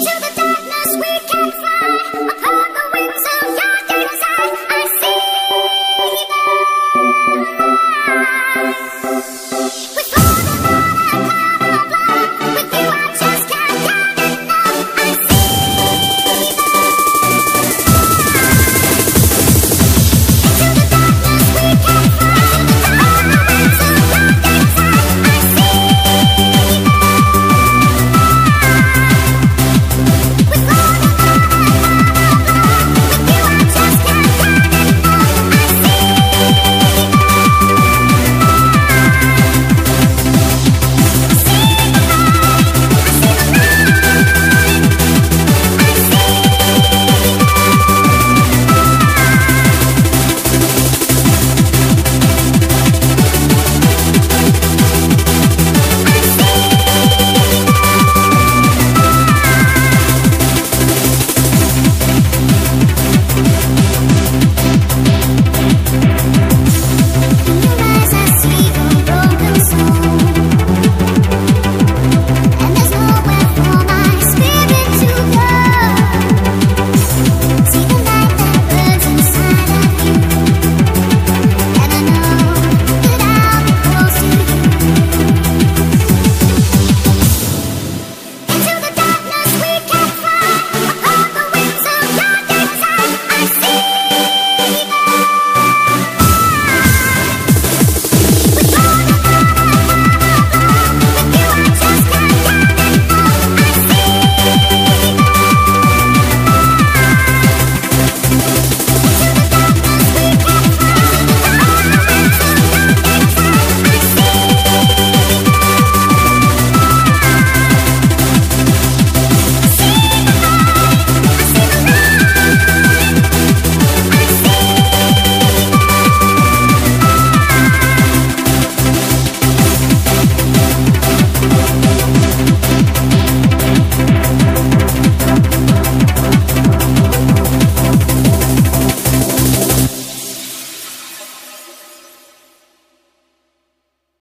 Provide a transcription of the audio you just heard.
into the